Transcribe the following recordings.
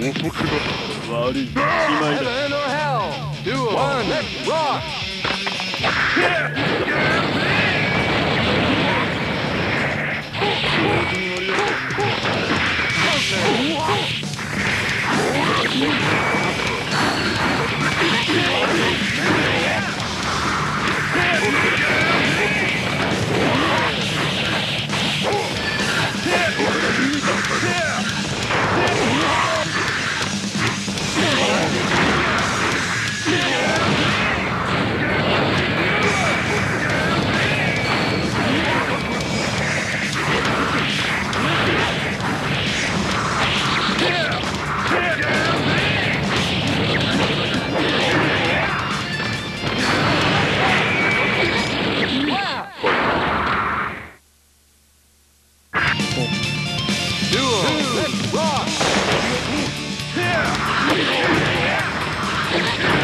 遅くな悪いしまいだ Heaven or hell. Duo. One. Let's Rock.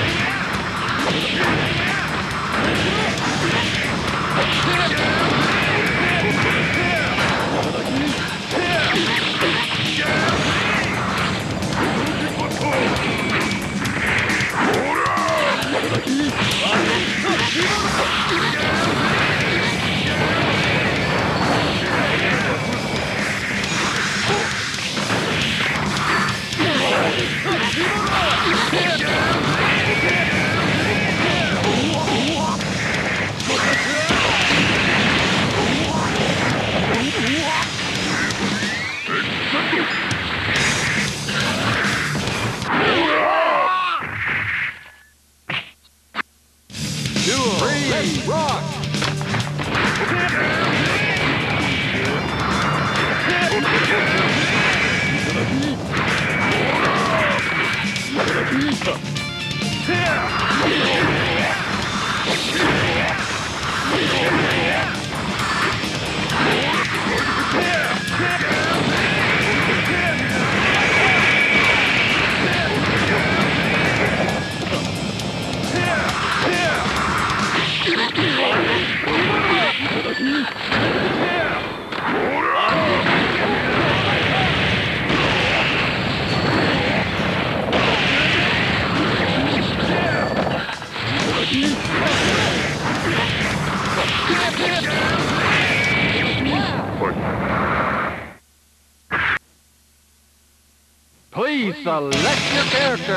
'Please select your character.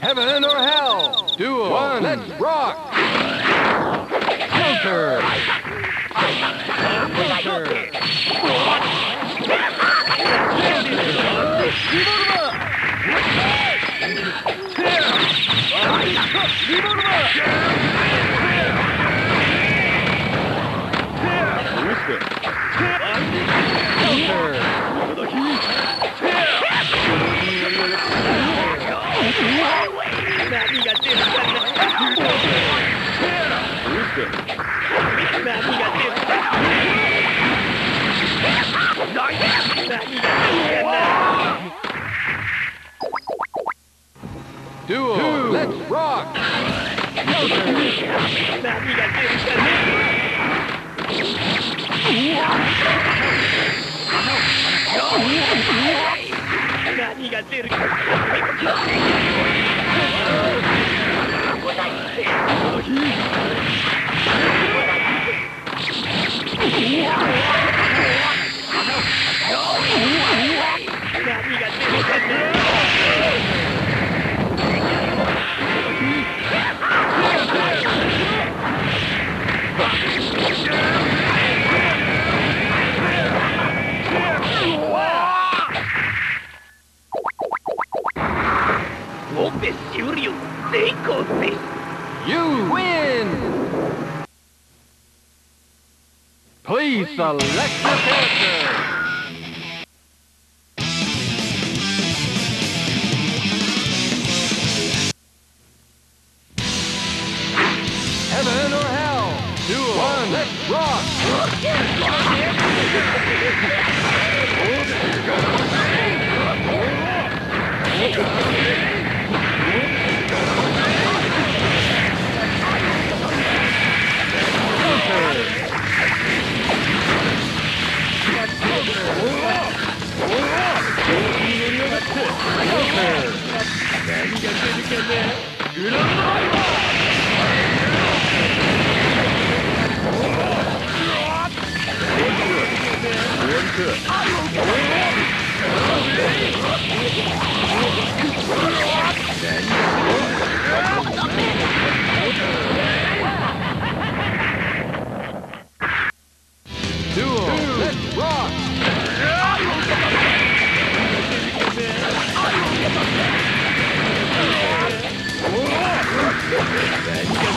Heaven or hell? Duo. One. Let's rock. リボルバー Duo. Two. Let's rock. You Please select your character. Heaven or hell? Duo. One. Let's rock. 何が出るかね裏の Duo, let's rock! That